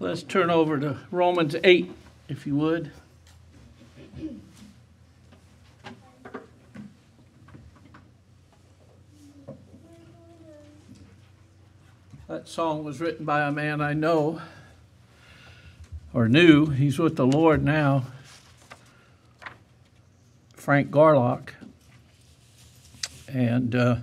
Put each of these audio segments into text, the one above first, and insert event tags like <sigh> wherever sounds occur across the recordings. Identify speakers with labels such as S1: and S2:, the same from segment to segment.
S1: Let's turn over to Romans 8, if you would. That song was written by a man I know or knew. He's with the Lord now. Frank Garlock. And uh,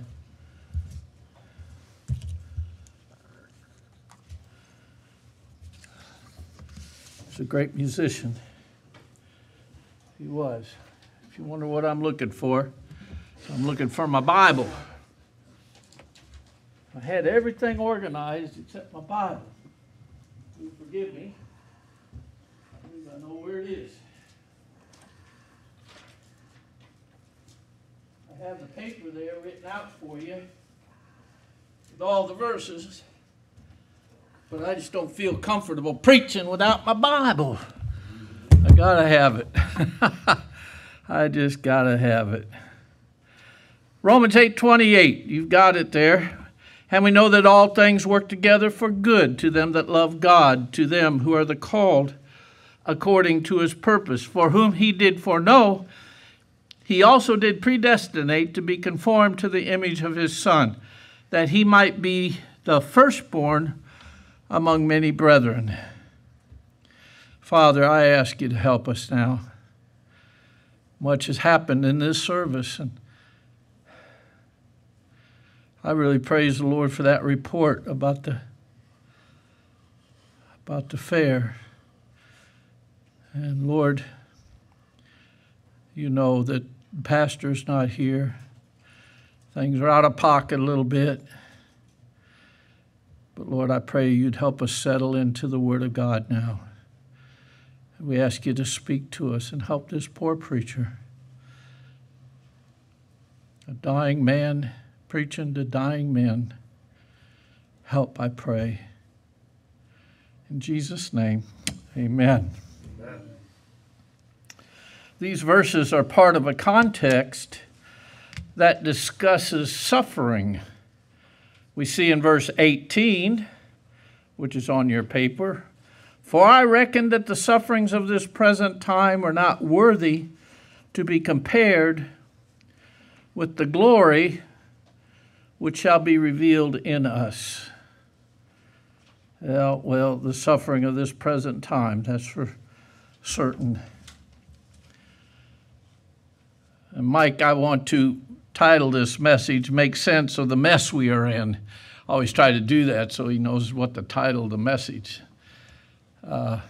S1: great musician. He was. If you wonder what I'm looking for, I'm looking for my Bible. I had everything organized except my Bible. You forgive me. I I know where it is. I have the paper there written out for you with all the verses, but I just don't feel comfortable preaching without my Bible. I gotta have it. <laughs> I just gotta have it. Romans 8 28, you've got it there. And we know that all things work together for good to them that love God, to them who are the called according to his purpose. For whom he did foreknow, he also did predestinate to be conformed to the image of his Son, that he might be the firstborn among many brethren. Father, I ask you to help us now. Much has happened in this service, and I really praise the Lord for that report about the about the fair. And Lord, you know that pastor's not here. Things are out of pocket a little bit. But Lord, I pray you'd help us settle into the Word of God now. We ask you to speak to us and help this poor preacher, a dying man preaching to dying men. Help, I pray. In Jesus' name, amen. amen. These verses are part of a context that discusses suffering. We see in verse 18, which is on your paper, for I reckon that the sufferings of this present time are not worthy to be compared with the glory which shall be revealed in us. Well, well, the suffering of this present time, that's for certain. And Mike, I want to title this message, Make Sense of the Mess We Are In. Always try to do that so he knows what the title of the message. Uh,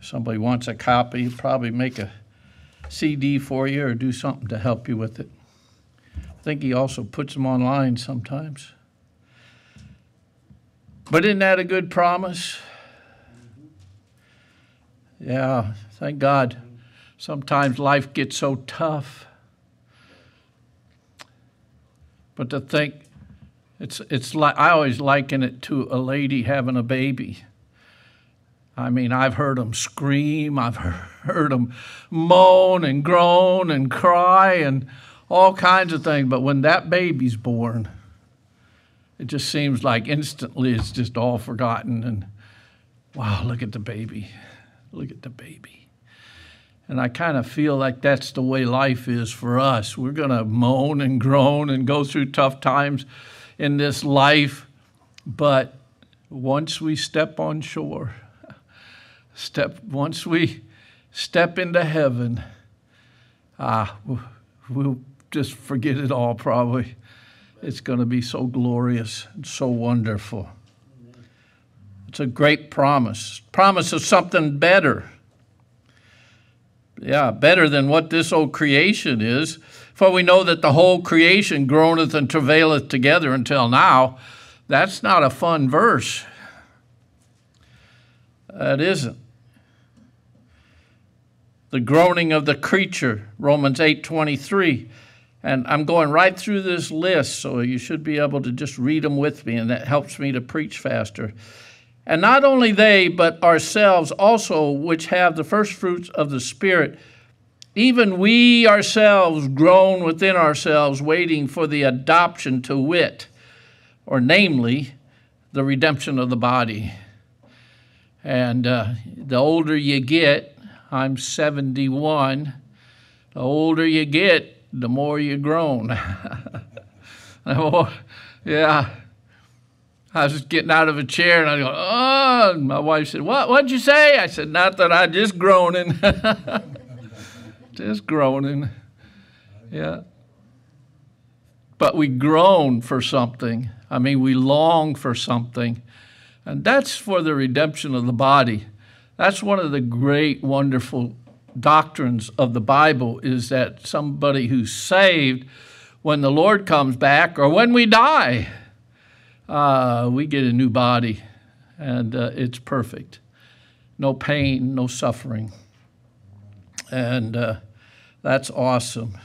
S1: if somebody wants a copy, he probably make a CD for you or do something to help you with it. I think he also puts them online sometimes. But isn't that a good promise? Yeah, thank God. Sometimes life gets so tough. But to think, it's, it's like, I always liken it to a lady having a baby. I mean, I've heard them scream, I've <laughs> heard them moan and groan and cry, and all kinds of things. But when that baby's born, it just seems like instantly it's just all forgotten. And wow, look at the baby. Look at the baby. And I kind of feel like that's the way life is for us. We're going to moan and groan and go through tough times in this life. But once we step on shore, step once we step into heaven, ah, we'll just forget it all, probably. It's going to be so glorious and so wonderful. It's a great promise. Promise of something better. Yeah, better than what this old creation is. For we know that the whole creation groaneth and travaileth together until now. That's not a fun verse. That isn't. The groaning of the creature, Romans 8 23. And I'm going right through this list, so you should be able to just read them with me, and that helps me to preach faster. And not only they, but ourselves also, which have the first fruits of the Spirit, even we ourselves groan within ourselves, waiting for the adoption to wit, or namely, the redemption of the body. And uh, the older you get, I'm 71, the older you get, the more you groan. <laughs> yeah. I was just getting out of a chair and I go, oh, and my wife said, what, what'd you say? I said, not that I just groaning. <laughs> just groaning. Yeah. But we groan for something. I mean, we long for something. And that's for the redemption of the body. That's one of the great, wonderful doctrines of the Bible is that somebody who's saved, when the Lord comes back or when we die, uh, we get a new body and uh, it's perfect. No pain, no suffering. And uh, that's awesome.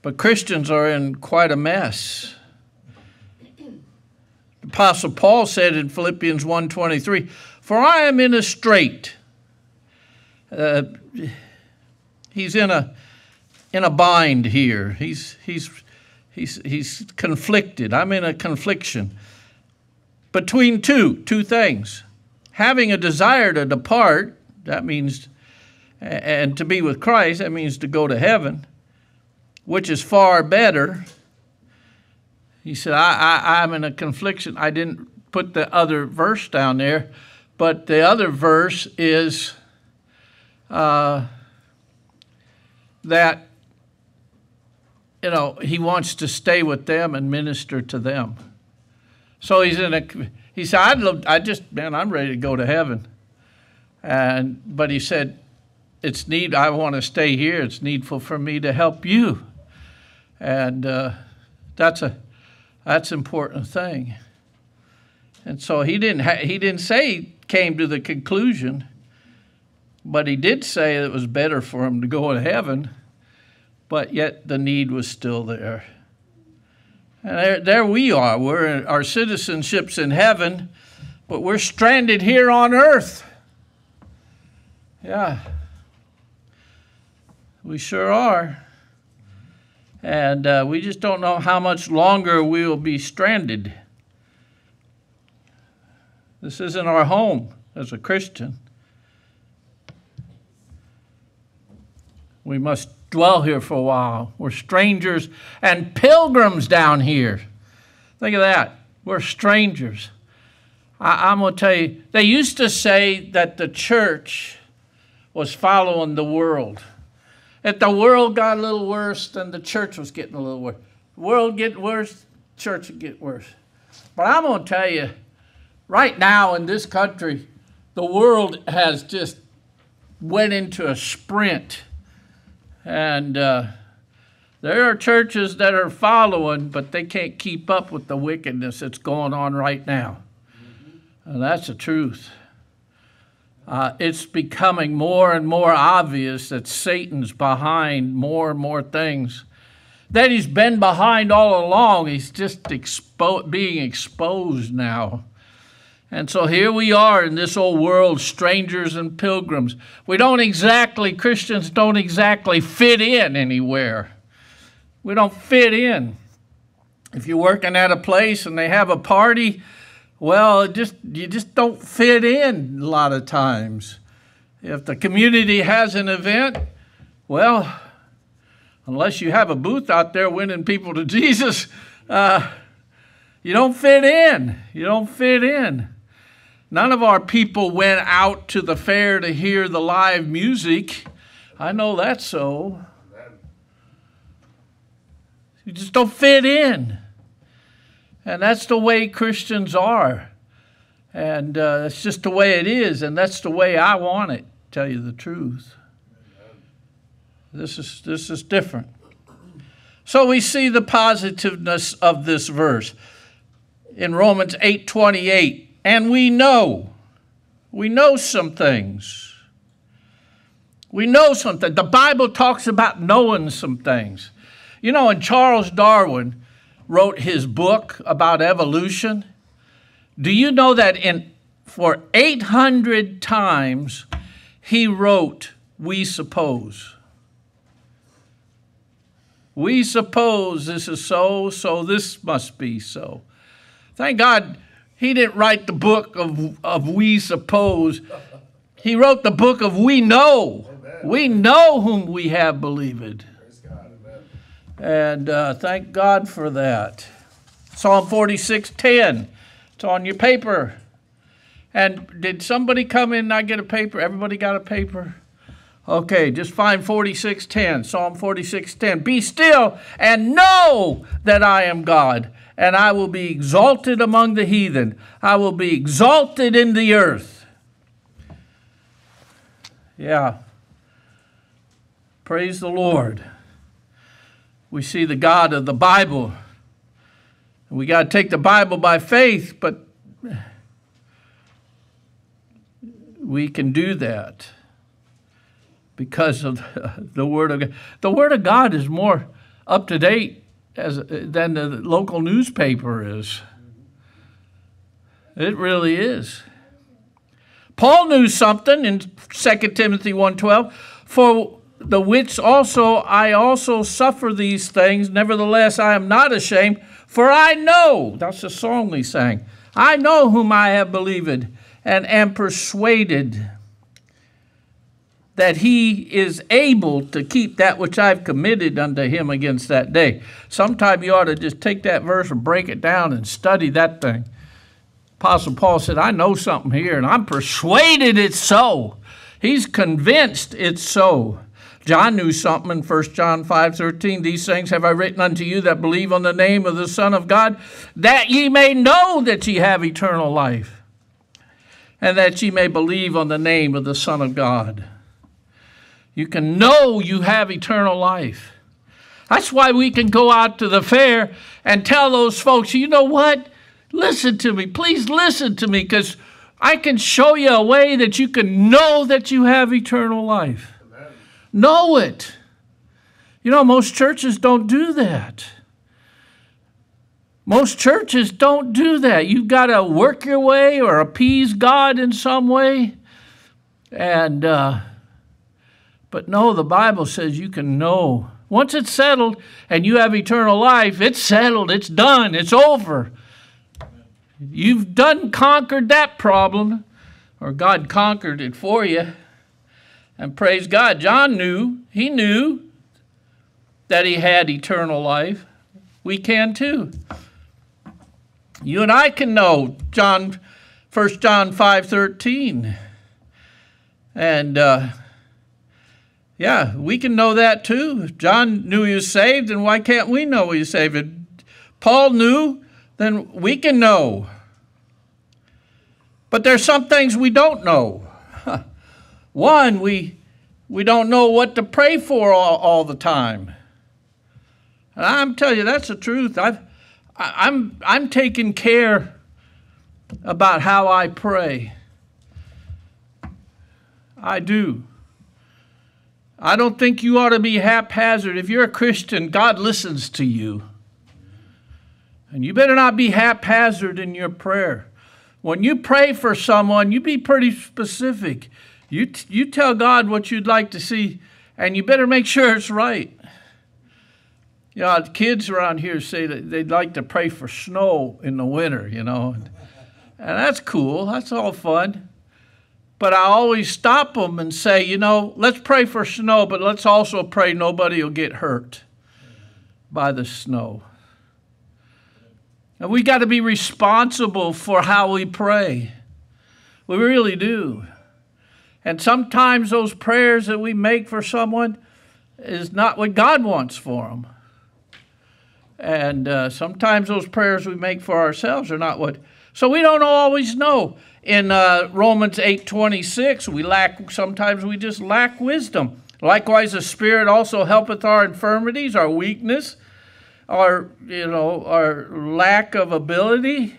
S1: But Christians are in quite a mess. The Apostle Paul said in Philippians 1.23, For I am in a strait. Uh, he's in a, in a bind here. He's, he's He's, he's conflicted. I'm in a confliction between two, two things. Having a desire to depart, that means, and to be with Christ, that means to go to heaven, which is far better. He said, I, I, I'm in a confliction. I didn't put the other verse down there, but the other verse is uh, that you know, he wants to stay with them and minister to them. So he's in a, he said, I'd love, I just, man, I'm ready to go to heaven. And, but he said, it's need, I want to stay here. It's needful for me to help you. And uh, that's a, that's important thing. And so he didn't, he didn't say he came to the conclusion, but he did say it was better for him to go to heaven but yet the need was still there. And there, there we are. We're our citizenship's in heaven, but we're stranded here on earth. Yeah. We sure are. And uh, we just don't know how much longer we will be stranded. This isn't our home as a Christian. We must dwell here for a while. We're strangers and pilgrims down here. Think of that. We're strangers. I, am going to tell you, they used to say that the church was following the world. If the world got a little worse, then the church was getting a little worse. World get worse, church would get worse. But I'm going to tell you, right now in this country, the world has just went into a sprint and uh, there are churches that are following, but they can't keep up with the wickedness that's going on right now. And that's the truth. Uh, it's becoming more and more obvious that Satan's behind more and more things. That he's been behind all along. He's just expo- being exposed now. And so here we are in this old world, strangers and pilgrims. We don't exactly, Christians don't exactly fit in anywhere. We don't fit in. If you're working at a place and they have a party, well, just you just don't fit in a lot of times. If the community has an event, well, unless you have a booth out there winning people to <laughs> Jesus, uh, you don't fit in. You don't fit in. None of our people went out to the fair to hear the live music. I know that's so. You just don't fit in. And that's the way Christians are. And uh, it's just the way it is, and that's the way I want it, tell you the truth. This is, this is different. So we see the positiveness of this verse. In Romans 8 28, and we know. We know some things. We know something. The Bible talks about knowing some things. You know, and Charles Darwin wrote his book about evolution. Do you know that in for 800 times he wrote we suppose. We suppose this is so, so this must be so. Thank God he didn't write the book of, of we suppose. He wrote the book of we know. Amen. We know whom we have believed. And uh, thank God for that. Psalm 46 10. It's on your paper. And did somebody come in and not get a paper? Everybody got a paper? Okay, just find 46:10, Psalm 46:10. Be still and know that I am God, and I will be exalted among the heathen. I will be exalted in the earth. Yeah. Praise the Lord. We see the God of the Bible. We got to take the Bible by faith, but we can do that because of <laughs> the Word of God. The Word of God is more up to date as, uh, than the local newspaper is. It really is. Paul knew something in 2 Timothy 1:12, for the which also I also suffer these things, nevertheless I am not ashamed, for I know, that's the song he sang, I know whom I have believed, and am persuaded that he is able to keep that which I've committed unto him against that day. Sometime you ought to just take that verse and break it down and study that thing. Apostle Paul said, I know something here, and I'm persuaded it's so. He's convinced it's so. John knew something in 1 John 5 13. These things have I written unto you that believe on the name of the Son of God, that ye may know that ye have eternal life, and that ye may believe on the name of the Son of God. You can know you have eternal life. That's why we can go out to the fair and tell those folks, you know what? Listen to me. Please listen to me because I can show you a way that you can know that you have eternal life. Amen. Know it. You know, most churches don't do that. Most churches don't do that. You've got to work your way or appease God in some way. And, uh, but no, the Bible says you can know. Once it's settled and you have eternal life, it's settled, it's done, it's over. You've done conquered that problem, or God conquered it for you. And praise God, John knew, he knew that he had eternal life. We can too. You and I can know John 1 John 5:13. And uh, yeah, we can know that too. John knew he was saved, and why can't we know he's saved? Paul knew, then we can know. But there's some things we don't know. <laughs> One, we we don't know what to pray for all, all the time. And I'm telling you, that's the truth. I've I, I'm I'm taking care about how I pray. I do. I don't think you ought to be haphazard. If you're a Christian, God listens to you. And you better not be haphazard in your prayer. When you pray for someone, you be pretty specific. You, you tell God what you'd like to see, and you better make sure it's right. You know, kids around here say that they'd like to pray for snow in the winter, you know. And that's cool. That's all fun. But I always stop them and say, you know, let's pray for snow, but let's also pray nobody will get hurt by the snow. And we got to be responsible for how we pray. We really do. And sometimes those prayers that we make for someone is not what God wants for them. And uh, sometimes those prayers we make for ourselves are not what. So we don't always know in uh, Romans 8:26, we lack sometimes we just lack wisdom. Likewise, the Spirit also helpeth our infirmities, our weakness, our you know our lack of ability.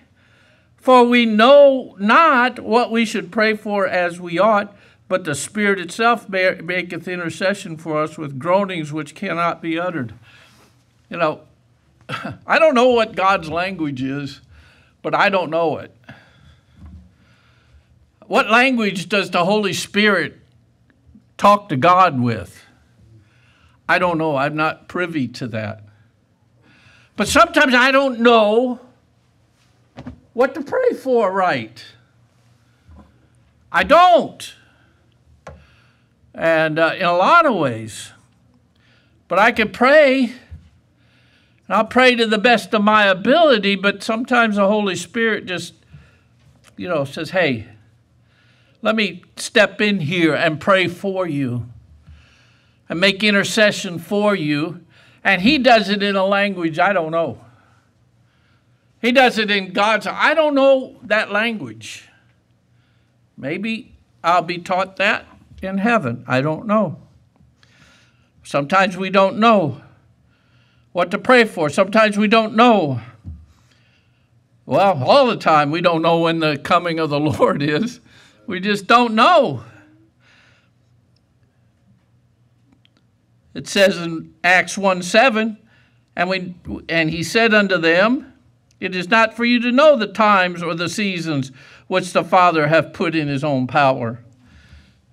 S1: For we know not what we should pray for as we ought, but the Spirit itself maketh intercession for us with groanings which cannot be uttered. You know, <laughs> I don't know what God's language is, but I don't know it. What language does the Holy Spirit talk to God with? I don't know. I'm not privy to that. But sometimes I don't know what to pray for right. I don't. And uh, in a lot of ways. But I can pray. I'll pray to the best of my ability, but sometimes the Holy Spirit just, you know, says, hey, let me step in here and pray for you and make intercession for you. And He does it in a language I don't know. He does it in God's. I don't know that language. Maybe I'll be taught that in heaven. I don't know. Sometimes we don't know what to pray for. Sometimes we don't know. Well, all the time we don't know when the coming of the <laughs> Lord is. We just don't know. It says in Acts 1 7, and, we, and he said unto them, it is not for you to know the times or the seasons which the Father hath put in his own power.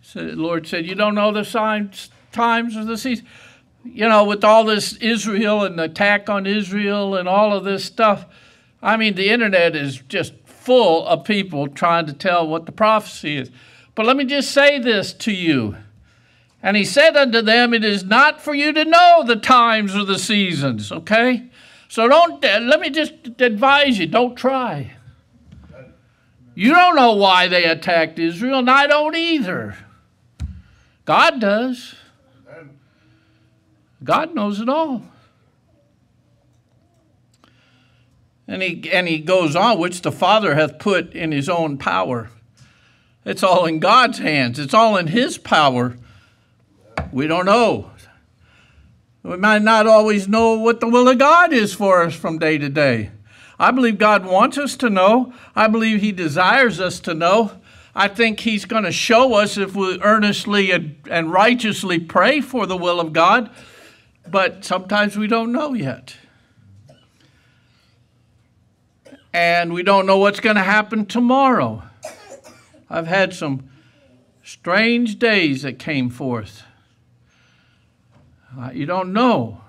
S1: So the Lord said, You don't know the signs, times or the seasons. You know, with all this Israel and the attack on Israel and all of this stuff, I mean, the internet is just full of people trying to tell what the prophecy is. But let me just say this to you. And he said unto them, It is not for you to know the times or the seasons, okay? So don't, let me just advise you don't try. You don't know why they attacked Israel, and I don't either. God does. God knows it all. And he, and he goes on, which the Father hath put in his own power. It's all in God's hands, it's all in his power. We don't know. We might not always know what the will of God is for us from day to day. I believe God wants us to know. I believe He desires us to know. I think He's going to show us if we earnestly and righteously pray for the will of God, but sometimes we don't know yet. And we don't know what's going to happen tomorrow. I've had some strange days that came forth. Uh, you don't know.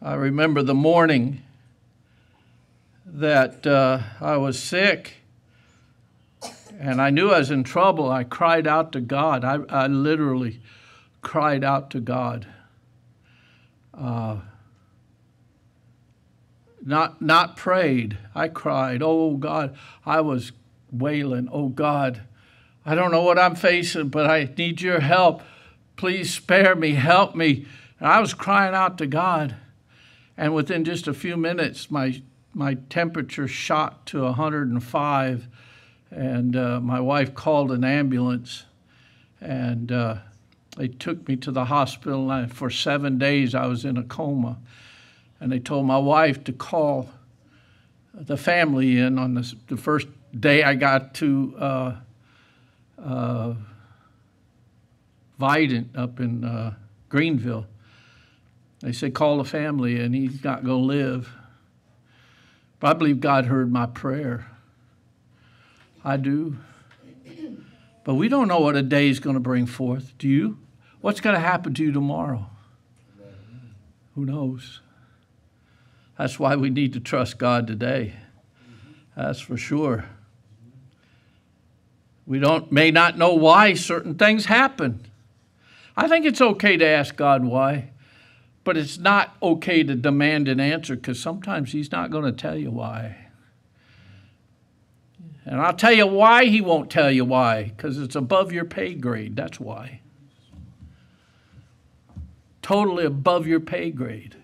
S1: I remember the morning that uh, I was sick and I knew I was in trouble. I cried out to God. I, I literally cried out to God. Uh, not, not prayed. I cried, Oh God. I was wailing, Oh God, I don't know what I'm facing, but I need your help. Please spare me, help me. And I was crying out to God. And within just a few minutes, my, my temperature shot to 105. And uh, my wife called an ambulance. And uh, they took me to the hospital. And for seven days, I was in a coma. And they told my wife to call the family in on the, the first day I got to. Uh, uh Vidant up in uh, Greenville. They said, call the family and he's not going to live. But I believe God heard my prayer. I do. But we don't know what a day is going to bring forth. Do you? What's going to happen to you tomorrow? Who knows? That's why we need to trust God today. That's for sure. We don't may not know why certain things happen. I think it's okay to ask God why, but it's not okay to demand an answer because sometimes He's not going to tell you why. And I'll tell you why He won't tell you why because it's above your pay grade. That's why. Totally above your pay grade.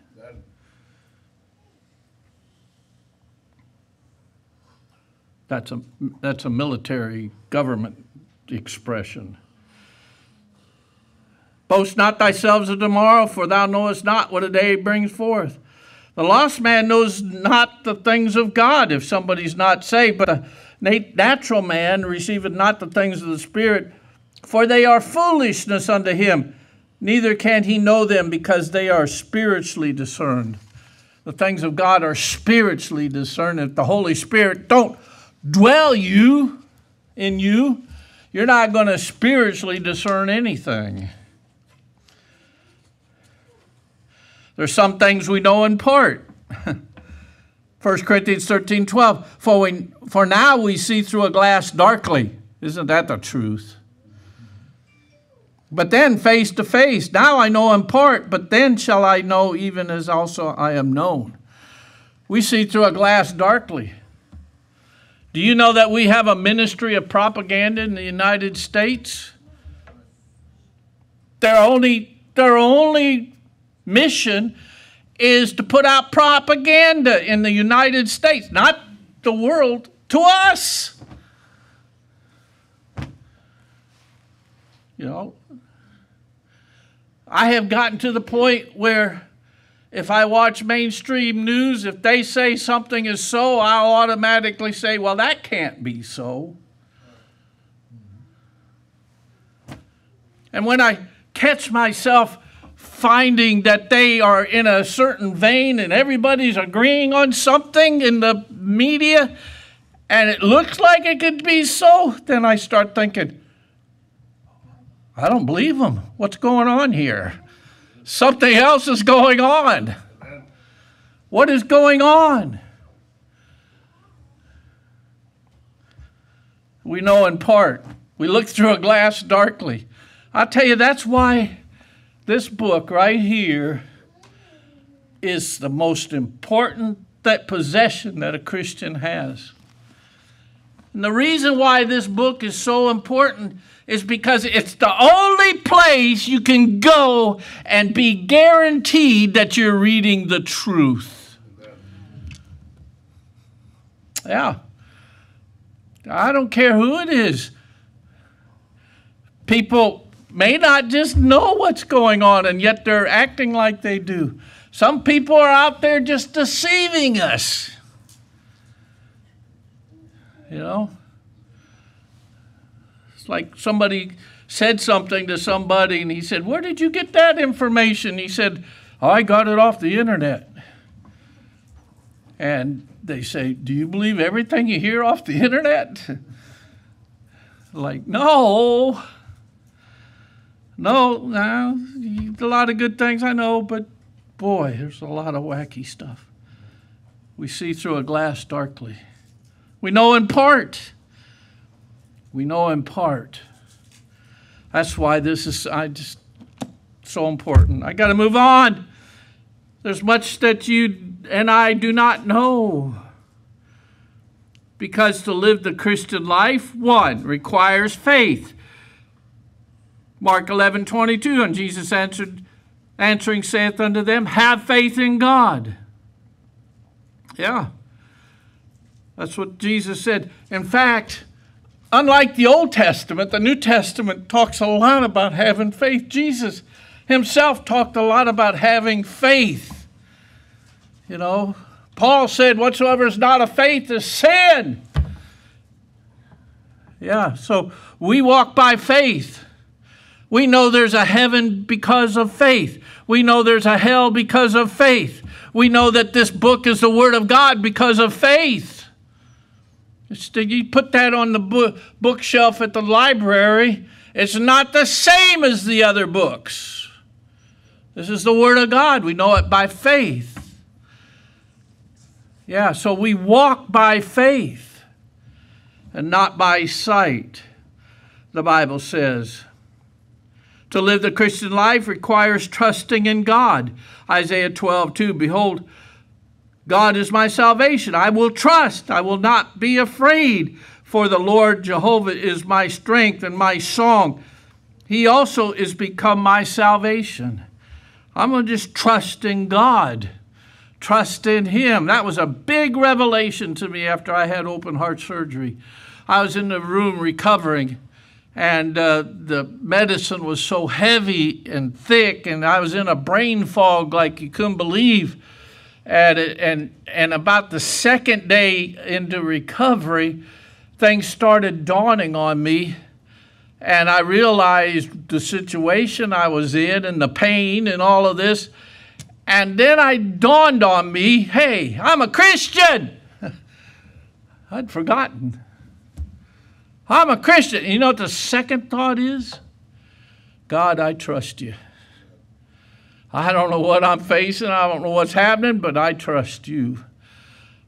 S1: That's a, that's a military government expression. Boast not thyself of tomorrow, for thou knowest not what a day brings forth. The lost man knows not the things of God if somebody's not saved, but a natural man receiveth not the things of the Spirit, for they are foolishness unto him. Neither can he know them because they are spiritually discerned. The things of God are spiritually discerned. If the Holy Spirit don't dwell you in you, you're not going to spiritually discern anything. There's some things we know in part. <laughs> 1 Corinthians 13 12. For, we, for now we see through a glass darkly. Isn't that the truth? But then face to face. Now I know in part, but then shall I know even as also I am known. We see through a glass darkly. Do you know that we have a ministry of propaganda in the United States? Their only, their only mission is to put out propaganda in the United States, not the world, to us. You know, I have gotten to the point where if I watch mainstream news, if they say something is so, I'll automatically say, well, that can't be so. And when I catch myself finding that they are in a certain vein and everybody's agreeing on something in the media and it looks like it could be so, then I start thinking, I don't believe them. What's going on here? Something else is going on. What is going on? We know in part. We look through a glass darkly. I tell you, that's why this book right here is the most important that possession that a Christian has. And the reason why this book is so important is because it's the only place you can go and be guaranteed that you're reading the truth. Yeah. I don't care who it is. People may not just know what's going on, and yet they're acting like they do. Some people are out there just deceiving us. You know? Like somebody said something to somebody, and he said, Where did you get that information? He said, I got it off the internet. And they say, Do you believe everything you hear off the internet? like, no. No, no, a lot of good things I know, but boy, there's a lot of wacky stuff. We see through a glass darkly. We know in part. We know in part. That's why this is I just so important. I got to move on. There's much that you and I do not know. Because to live the Christian life, one, requires faith. Mark 11, 22, and Jesus answered, answering saith unto them, Have faith in God. Yeah. That's what Jesus said. In fact, Unlike the Old Testament, the New Testament talks a lot about having faith. Jesus himself talked a lot about having faith. You know, Paul said, Whatsoever is not of faith is sin. Yeah, so we walk by faith. We know there's a heaven because of faith. We know there's a hell because of faith. We know that this book is the Word of God because of faith. You put that on the bookshelf at the library, it's not the same as the other books. This is the Word of God. We know it by faith. Yeah, so we walk by faith and not by sight, the Bible says. To live the Christian life requires trusting in God. Isaiah 12, 2. Behold, God is my salvation. I will trust. I will not be afraid, for the Lord Jehovah is my strength and my song. He also is become my salvation. I'm going to just trust in God, trust in Him. That was a big revelation to me after I had open heart surgery. I was in the room recovering, and uh, the medicine was so heavy and thick, and I was in a brain fog like you couldn't believe. And, and, and about the second day into recovery, things started dawning on me. And I realized the situation I was in and the pain and all of this. And then I dawned on me hey, I'm a Christian. <laughs> I'd forgotten. I'm a Christian. You know what the second thought is? God, I trust you. I don't know what I'm facing. I don't know what's happening, but I trust you.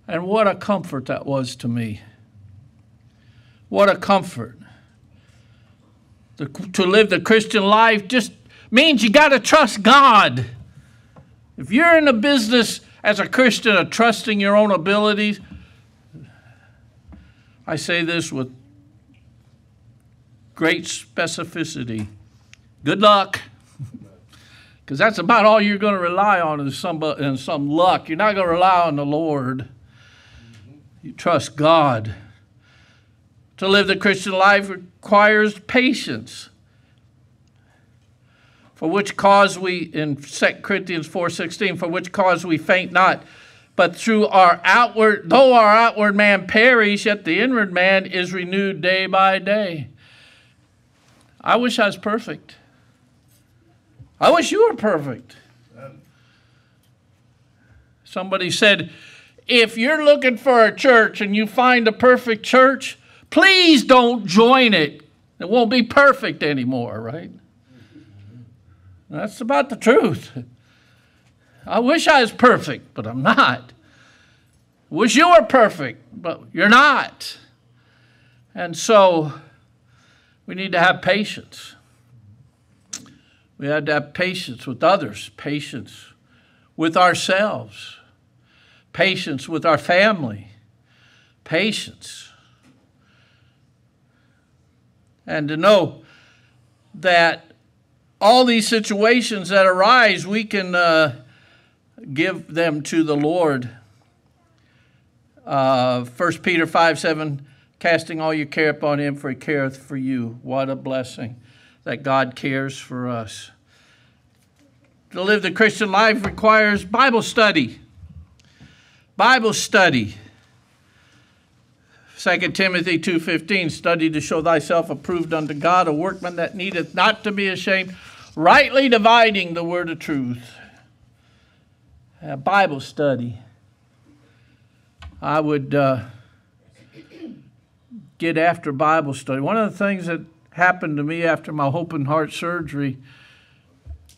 S1: And what a comfort that was to me. What a comfort. To live the Christian life just means you got to trust God. If you're in the business as a Christian of trusting your own abilities, I say this with great specificity. Good luck. Because that's about all you're going to rely on is some, in some luck. You're not going to rely on the Lord. You trust God. To live the Christian life requires patience. For which cause we, in 2 Corinthians 4.16, for which cause we faint not, but through our outward, though our outward man perish, yet the inward man is renewed day by day. I wish I was perfect. I wish you were perfect. Somebody said, if you're looking for a church and you find a perfect church, please don't join it. It won't be perfect anymore, right? That's about the truth. I wish I was perfect, but I'm not. Wish you were perfect, but you're not. And so we need to have patience. We have to have patience with others, patience with ourselves, patience with our family, patience. And to know that all these situations that arise, we can uh, give them to the Lord. Uh, 1 Peter 5 7, casting all your care upon him, for he careth for you. What a blessing that God cares for us. To live the Christian life requires Bible study. Bible study. 2 Timothy 2:15 study to show thyself approved unto God a workman that needeth not to be ashamed rightly dividing the word of truth a Bible study I would uh, get after Bible study one of the things that happened to me after my open heart surgery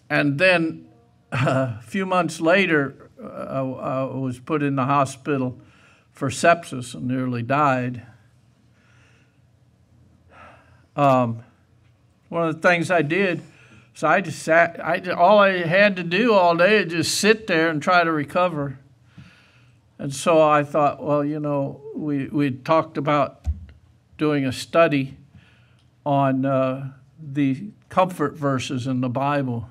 S1: and then uh, <laughs> a few months later uh, I was put in the hospital for sepsis and nearly died. Um, one of the things I did, so I just sat. I all I had to do all day is just sit there and try to recover. And so I thought, well, you know, we we talked about doing a study on uh, the comfort verses in the Bible.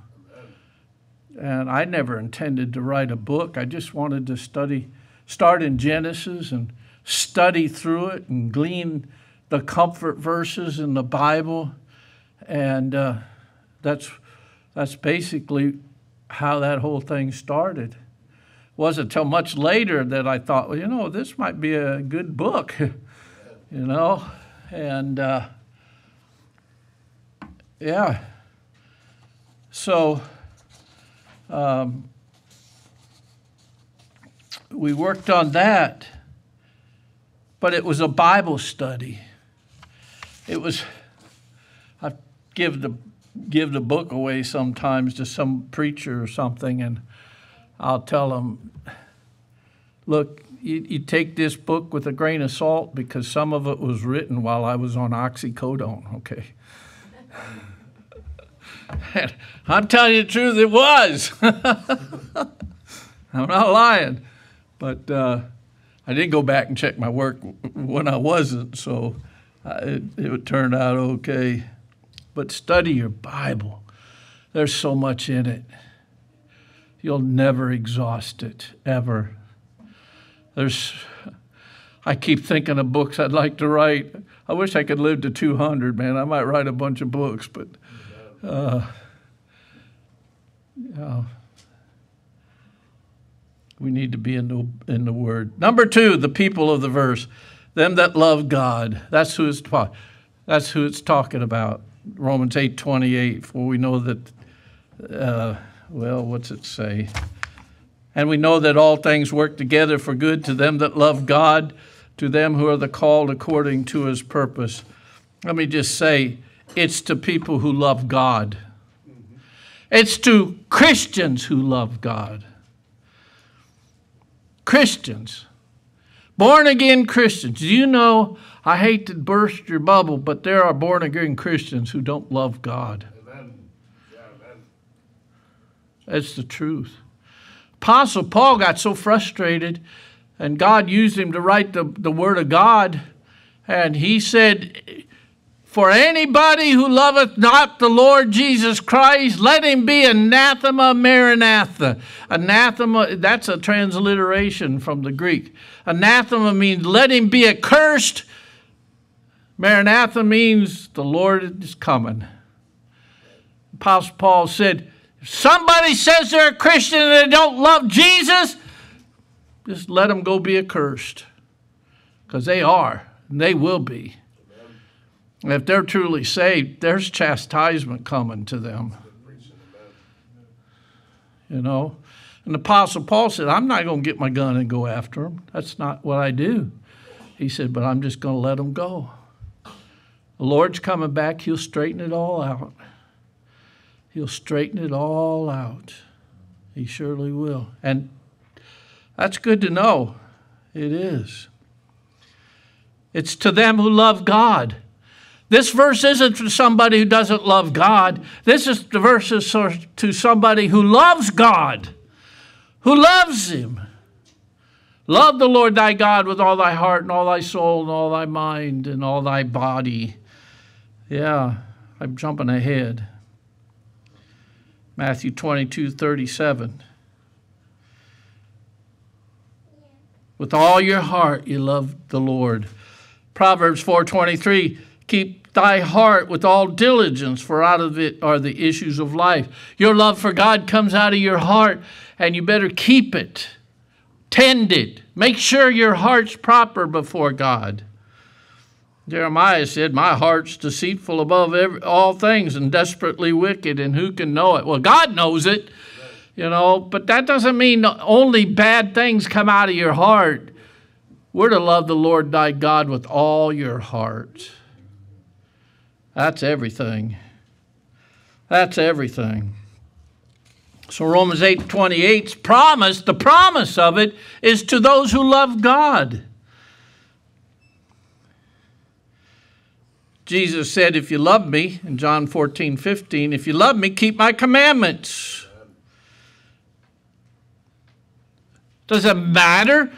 S1: And I never intended to write a book. I just wanted to study start in Genesis and study through it and glean the comfort verses in the Bible. And uh, that's, that's basically how that whole thing started. It wasn't until much later that I thought, well, you know, this might be a good book, <laughs> you know? And uh, yeah. So, um, we worked on that, but it was a Bible study. It was, I give the give the book away sometimes to some preacher or something, and I'll tell them, look, you, you take this book with a grain of salt because some of it was written while I was on oxycodone, okay? <laughs> I'm telling you the truth, it was. <laughs> I'm not lying. But uh, I did go back and check my work when I wasn't, so it, it turned out okay. But study your Bible. There's so much in it. You'll never exhaust it, ever. There's, I keep thinking of books I'd like to write. I wish I could live to 200, man. I might write a bunch of books, but, uh, yeah. We need to be in the, in the Word. Number two, the people of the verse, them that love God. That's who it's, that's who it's talking about. Romans 8 28, for we know that, uh, well, what's it say? And we know that all things work together for good to them that love God, to them who are the called according to his purpose. Let me just say, it's to people who love God. It's to Christians who love God. Christians. Born again Christians. Do you know? I hate to burst your bubble, but there are born again Christians who don't love God. Amen. Yeah, amen. That's the truth. Apostle Paul got so frustrated, and God used him to write the, the Word of God. And he said, For anybody who loveth not the Lord Jesus Christ, let him be anathema maranatha. Anathema, that's a transliteration from the Greek. Anathema means let him be accursed. Maranatha means the Lord is coming. Apostle Paul said, if somebody says they're a Christian and they don't love Jesus, just let them go be accursed. Because they are, and they will be. And if they're truly saved, there's chastisement coming to them. You know? And the Apostle Paul said, I'm not going to get my gun and go after them. That's not what I do. He said, but I'm just going to let them go. The Lord's coming back, He'll straighten it all out. He'll straighten it all out. He surely will. And that's good to know. It is. It's to them who love God. This verse isn't for somebody who doesn't love God. This is the verse is to somebody who loves God, who loves Him. Love the Lord thy God with all thy heart and all thy soul and all thy mind and all thy body. Yeah, I'm jumping ahead. Matthew 22 37. With all your heart you love the Lord. Proverbs 4:23 Keep thy heart with all diligence for out of it are the issues of life. Your love for God comes out of your heart and you better keep it. Tend it. Make sure your heart's proper before God. Jeremiah said, My heart's deceitful above every, all things and desperately wicked, and who can know it? Well, God knows it, you know, but that doesn't mean only bad things come out of your heart. We're to love the Lord thy God with all your heart. That's everything. That's everything. So Romans 8 28's promise, the promise of it is to those who love God. Jesus said, If you love me, in John 14, 15, if you love me, keep my commandments. Does it matter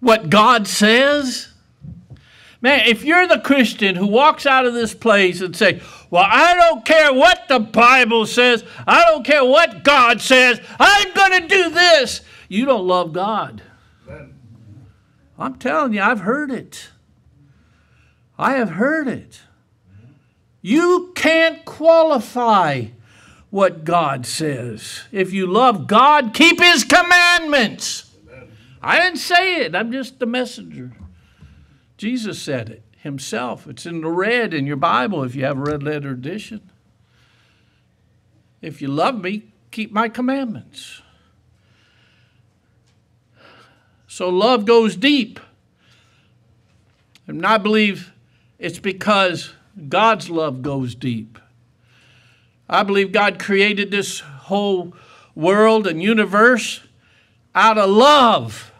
S1: what God says? Man, if you're the Christian who walks out of this place and say, "Well, I don't care what the Bible says. I don't care what God says. I'm going to do this." You don't love God. I'm telling you, I've heard it. I have heard it. You can't qualify what God says. If you love God, keep His commandments. Amen. I didn't say it, I'm just the messenger. Jesus said it himself. It's in the red in your Bible if you have a red letter edition. If you love me, keep my commandments. So love goes deep. And I believe it's because God's love goes deep. I believe God created this whole world and universe out of love.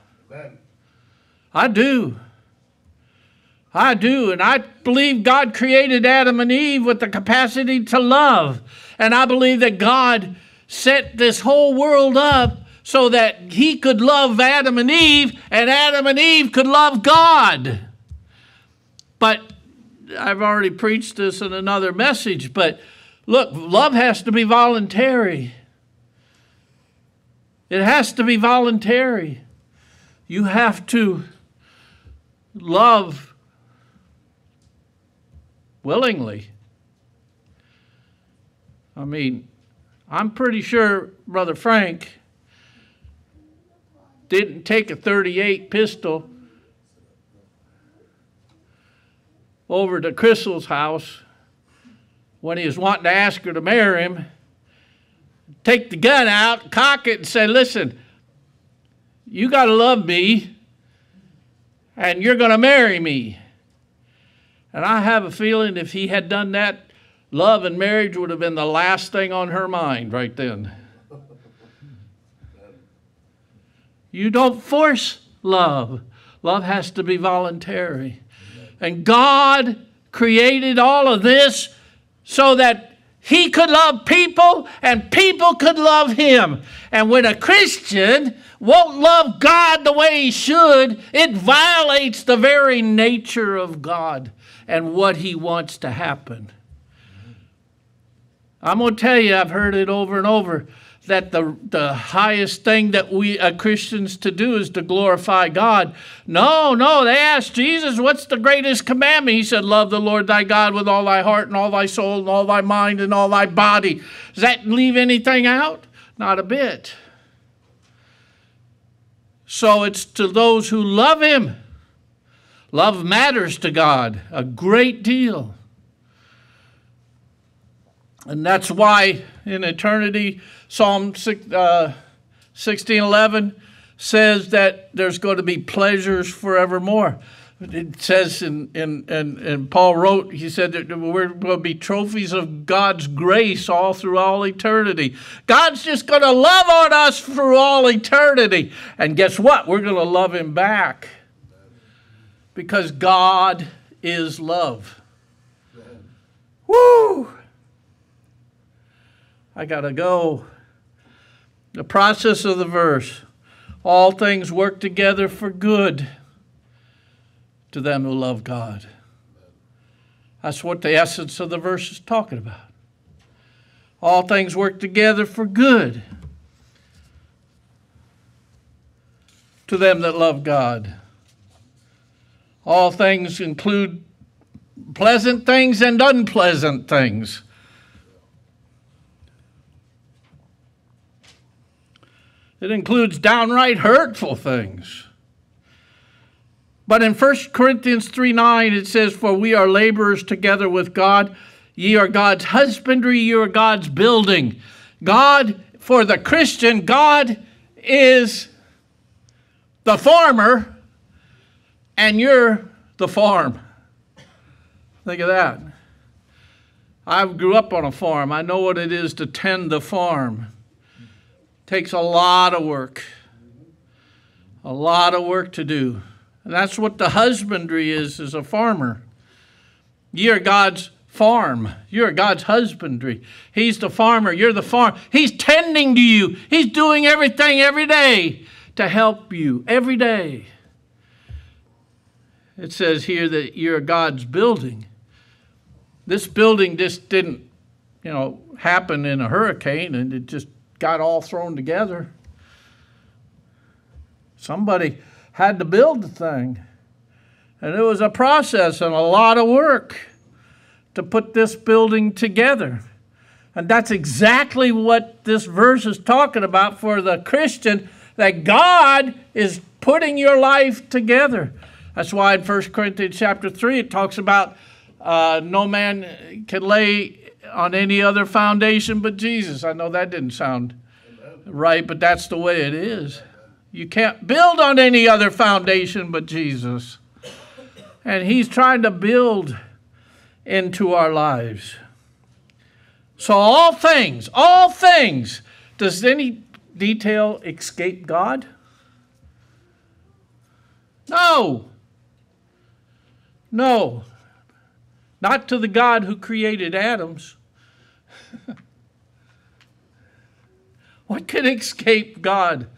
S1: I do. I do. And I believe God created Adam and Eve with the capacity to love. And I believe that God set this whole world up so that He could love Adam and Eve and Adam and Eve could love God. But I've already preached this in another message, but look, love has to be voluntary. It has to be voluntary. You have to love willingly. I mean, I'm pretty sure Brother Frank didn't take a 38 pistol over to Crystal's house when he was wanting to ask her to marry him, take the gun out, cock it, and say, Listen, you got to love me, and you're going to marry me. And I have a feeling if he had done that, love and marriage would have been the last thing on her mind right then. You don't force love. Love has to be voluntary. And God created all of this so that He could love people and people could love Him. And when a Christian won't love God the way he should, it violates the very nature of God and what He wants to happen. I'm going to tell you, I've heard it over and over that the, the highest thing that we uh, Christians to do is to glorify God. No, no, they asked Jesus, what's the greatest commandment? He said, love the Lord thy God with all thy heart and all thy soul and all thy mind and all thy body. Does that leave anything out? Not a bit. So it's to those who love him. Love matters to God a great deal. And that's why in eternity, Psalm 16, uh, 1611 says that there's going to be pleasures forevermore. It says, in, in, in, and Paul wrote, he said that we're going to be trophies of God's grace all through all eternity. God's just going to love on us through all eternity. And guess what? We're going to love Him back because God is love. Woo! I got to go. The process of the verse all things work together for good to them who love God. That's what the essence of the verse is talking about. All things work together for good to them that love God. All things include pleasant things and unpleasant things. It includes downright hurtful things. But in 1 Corinthians 3 9, it says, For we are laborers together with God. Ye are God's husbandry, ye are God's building. God, for the Christian, God is the farmer, and you're the farm. Think of that. I grew up on a farm. I know what it is to tend the farm. Takes a lot of work. A lot of work to do. And that's what the husbandry is as a farmer. You're God's farm. You're God's husbandry. He's the farmer. You're the farm. He's tending to you. He's doing everything every day to help you every day. It says here that you're God's building. This building just didn't, you know, happen in a hurricane and it just got all thrown together. Somebody had to build the thing. And it was a process and a lot of work to put this building together. And that's exactly what this verse is talking about for the Christian that God is putting your life together. That's why in 1 Corinthians chapter 3 it talks about uh, no man can lay on any other foundation but Jesus. I know that didn't sound right, but that's the way it is. You can't build on any other foundation but Jesus. And He's trying to build into our lives. So, all things, all things, does any detail escape God? No. No. Not to the God who created atoms. <laughs> what can escape God?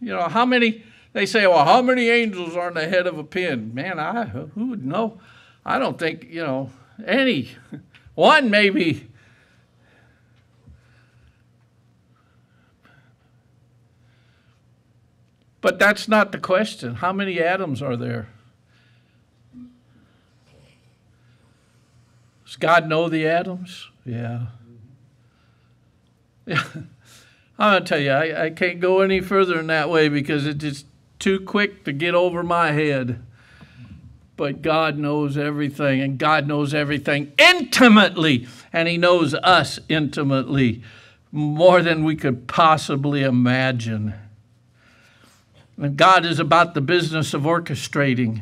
S1: You know, how many, they say, well, how many angels are on the head of a pin? Man, I, who would know? I don't think, you know, any. <laughs> One maybe. But that's not the question. How many atoms are there? Does God know the atoms? Yeah. <laughs> Yeah. I'm going to tell you, I, I can't go any further in that way because it's just too quick to get over my head. But God knows everything, and God knows everything intimately, and He knows us intimately more than we could possibly imagine. And God is about the business of orchestrating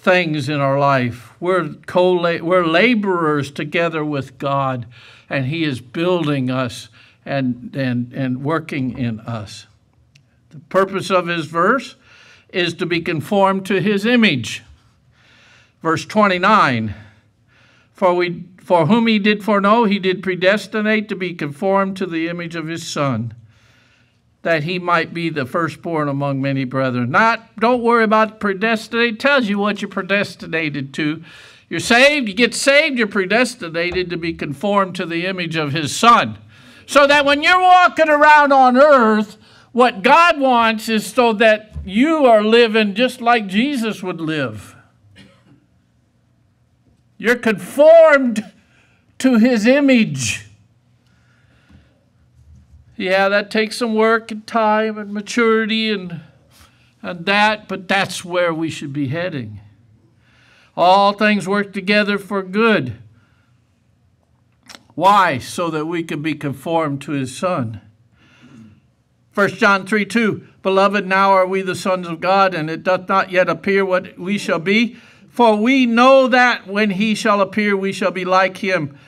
S1: things in our life. We're, co- we're laborers together with God, and He is building us and, and, and working in us. The purpose of his verse is to be conformed to his image. Verse 29 For, we, for whom he did foreknow, he did predestinate to be conformed to the image of his Son, that he might be the firstborn among many brethren. Not, don't worry about predestinate. It tells you what you're predestinated to. You're saved, you get saved, you're predestinated to be conformed to the image of his Son. So that when you're walking around on earth, what God wants is so that you are living just like Jesus would live. You're conformed to his image. Yeah, that takes some work and time and maturity and, and that, but that's where we should be heading. All things work together for good. Why? So that we can be conformed to his Son. 1 John 3 2 Beloved, now are we the sons of God, and it doth not yet appear what we shall be. For we know that when he shall appear, we shall be like him.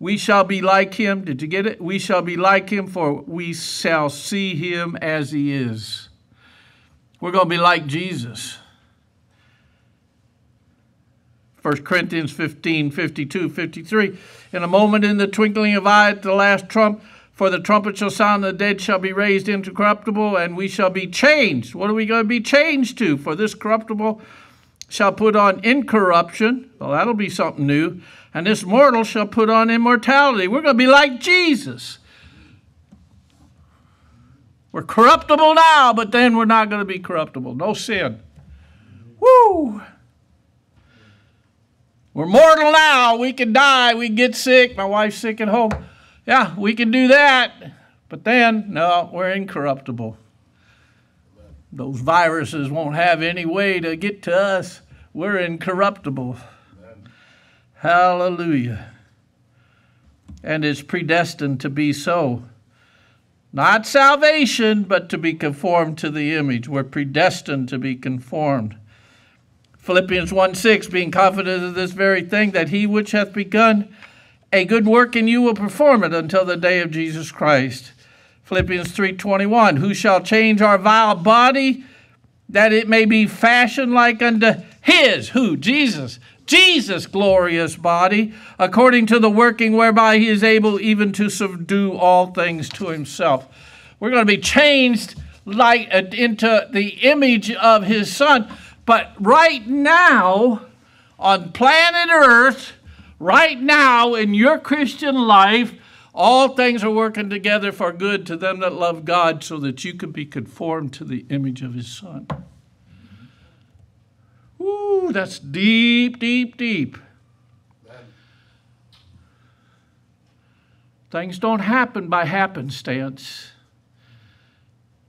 S1: We shall be like him. Did you get it? We shall be like him, for we shall see him as he is. We're going to be like Jesus. 1 Corinthians 15 52 53. In a moment, in the twinkling of eye, at the last trump, for the trumpet shall sound, the dead shall be raised incorruptible, and we shall be changed. What are we going to be changed to? For this corruptible shall put on incorruption. Well, that'll be something new. And this mortal shall put on immortality. We're going to be like Jesus. We're corruptible now, but then we're not going to be corruptible. No sin. Woo! We're mortal now. We can die. We can get sick. My wife's sick at home. Yeah, we can do that, but then, no, we're incorruptible. Those viruses won't have any way to get to us. We're incorruptible. Hallelujah. And is predestined to be so. Not salvation, but to be conformed to the image. We're predestined to be conformed. Philippians 1 6, being confident of this very thing, that he which hath begun a good work in you will perform it until the day of Jesus Christ. Philippians 3:21 Who shall change our vile body that it may be fashioned like unto his who Jesus Jesus glorious body according to the working whereby he is able even to subdue all things to himself. We're going to be changed like uh, into the image of his son. But right now on planet Earth Right now in your Christian life, all things are working together for good to them that love God so that you can be conformed to the image of His Son. Ooh, that's deep, deep, deep. Things don't happen by happenstance,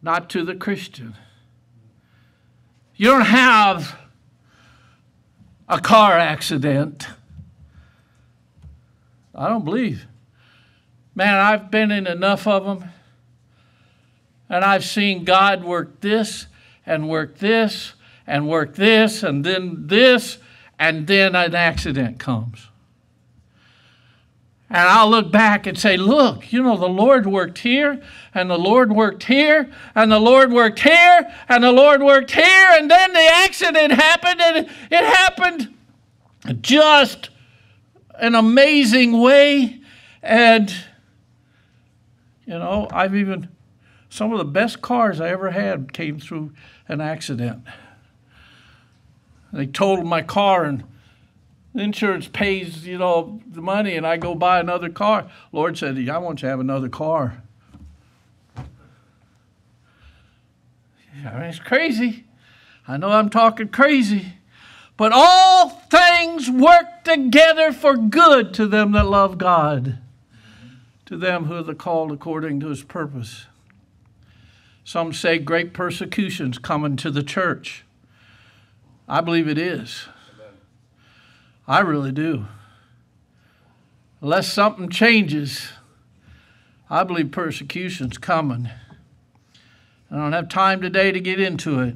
S1: not to the Christian. You don't have a car accident I don't believe. Man, I've been in enough of them, and I've seen God work this and work this and work this and then this, and then an accident comes. And I'll look back and say, look, you know, the Lord worked here, and the Lord worked here, and the Lord worked here, and the Lord worked here, and then the accident happened, and it happened just an amazing way. And, you know, I've even, some of the best cars I ever had came through an accident. They totaled my car and the insurance pays, you know, the money and I go buy another car. Lord said, I want you to have another car. I mean, it's crazy. I know I'm talking crazy. But all things work together for good to them that love God, to them who are the called according to his purpose. Some say great persecutions coming to the church. I believe it is. I really do. Unless something changes, I believe persecution's coming. I don't have time today to get into it.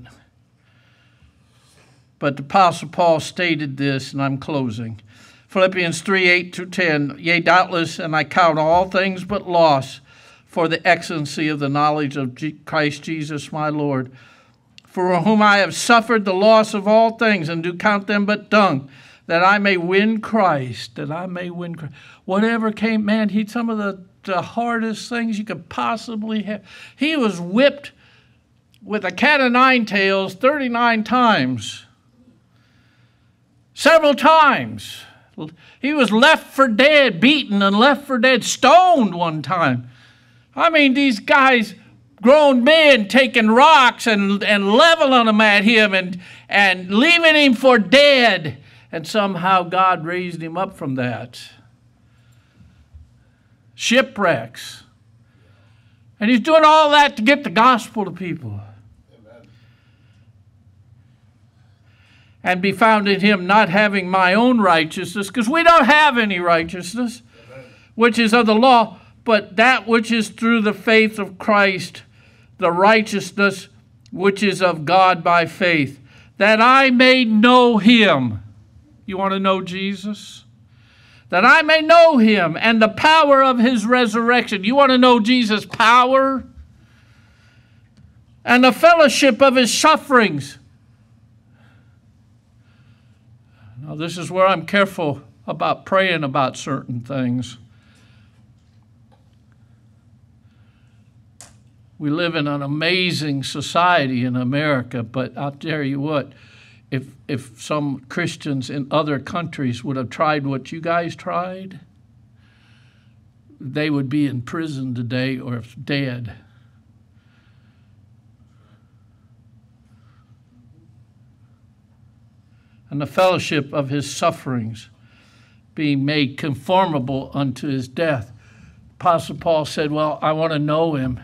S1: But the Apostle Paul stated this, and I'm closing. Philippians 3 8 to 10. Yea, doubtless, and I count all things but loss for the excellency of the knowledge of Christ Jesus my Lord, for whom I have suffered the loss of all things and do count them but dung, that I may win Christ, that I may win Christ. Whatever came, man, he some of the, the hardest things you could possibly have. He was whipped with a cat of nine tails 39 times. Several times. He was left for dead, beaten and left for dead, stoned one time. I mean, these guys, grown men, taking rocks and, and leveling them at him and, and leaving him for dead. And somehow God raised him up from that. Shipwrecks. And he's doing all that to get the gospel to people. and be found in him, not having my own righteousness, because we don't have any righteousness, Amen. which is of the law, but that which is through the faith of Christ, the righteousness which is of God by faith, that I may know him. You want to know Jesus? That I may know him and the power of his resurrection. You want to know Jesus' power? And the fellowship of his sufferings. Now, this is where I'm careful about praying about certain things. We live in an amazing society in America, but I'll tell you what, if, if some Christians in other countries would have tried what you guys tried, they would be in prison today or dead. And the fellowship of his sufferings, being made conformable unto his death. Apostle Paul said, Well, I want to know him.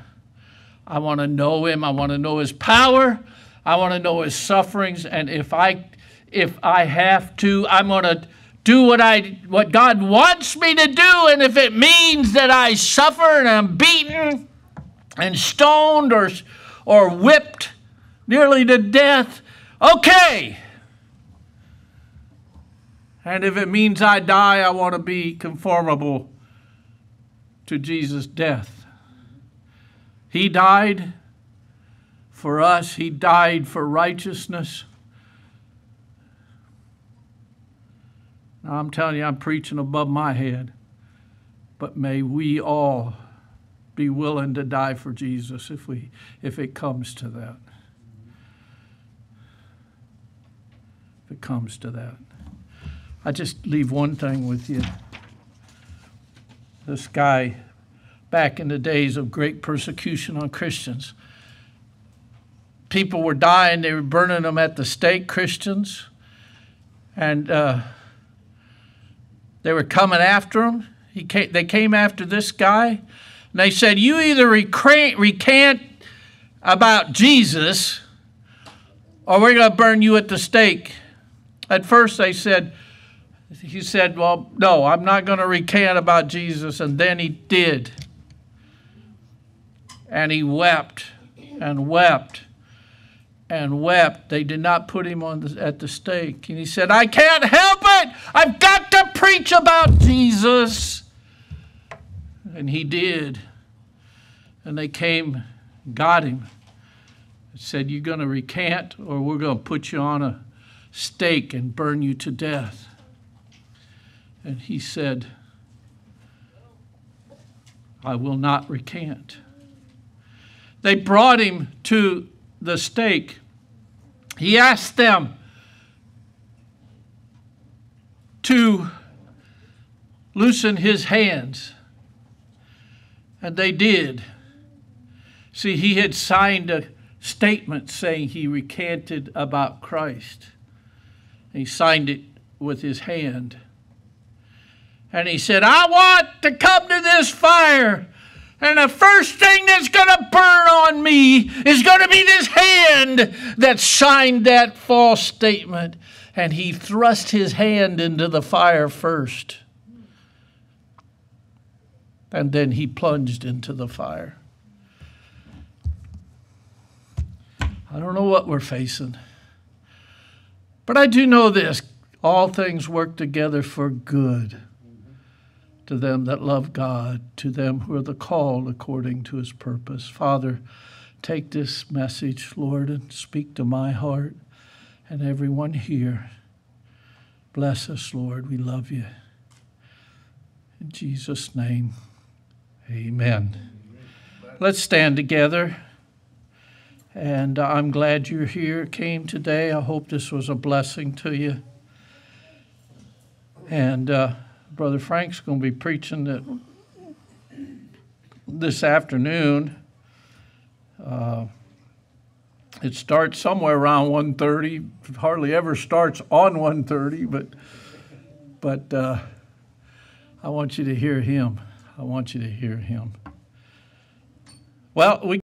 S1: I want to know him. I want to know his power. I want to know his sufferings. And if I if I have to, I'm going to do what I what God wants me to do. And if it means that I suffer and I'm beaten and stoned or or whipped nearly to death, okay. And if it means I die, I want to be conformable to Jesus' death. He died for us, He died for righteousness. Now, I'm telling you, I'm preaching above my head, but may we all be willing to die for Jesus if, we, if it comes to that. If it comes to that. I just leave one thing with you. This guy back in the days of great persecution on Christians. People were dying, they were burning them at the stake, Christians, and uh, they were coming after him. He came, they came after this guy, and they said, You either recant, recant about Jesus, or we're going to burn you at the stake. At first, they said, he said, Well, no, I'm not going to recant about Jesus. And then he did and he wept and wept and wept. They did not put him on the, at the stake. And he said, I can't help it. I've got to preach about Jesus. And he did. And they came, got him, said, You're going to recant, or we're going to put you on a stake and burn you to death. And he said, I will not recant. They brought him to the stake. He asked them to loosen his hands, and they did. See, he had signed a statement saying he recanted about Christ. He signed it with his hand. And he said, I want to come to this fire and the first thing that's going to burn on me is going to be this hand that signed that false statement. And he thrust his hand into the fire first. And then he plunged into the fire. I don't know what we're facing. But I do know this all things work together for good to them that love God, to them who are the called according to his purpose. Father, take this message, Lord, and speak to my heart and everyone here. Bless us, Lord. We love you. In Jesus' name, amen. Let's stand together. And I'm glad you're here, came today. I hope this was a blessing to you. And uh, Brother Frank's going to be preaching it this afternoon. Uh, it starts somewhere around 1.30. It hardly ever starts on 1.30, but, but uh, I want you to hear him. I want you to hear him. Well, we